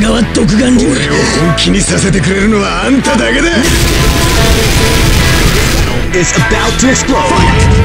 がは独眼竜俺を本気にさせてくれるのはあんただけだ is about to explode.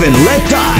Live and let die.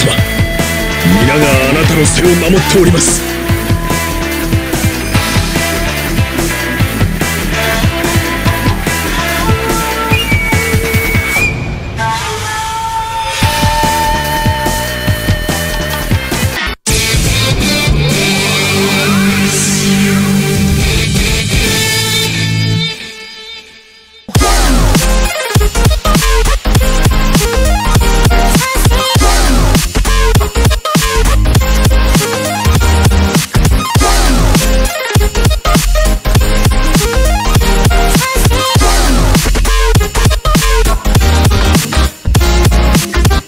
様皆があなたの背を守っております。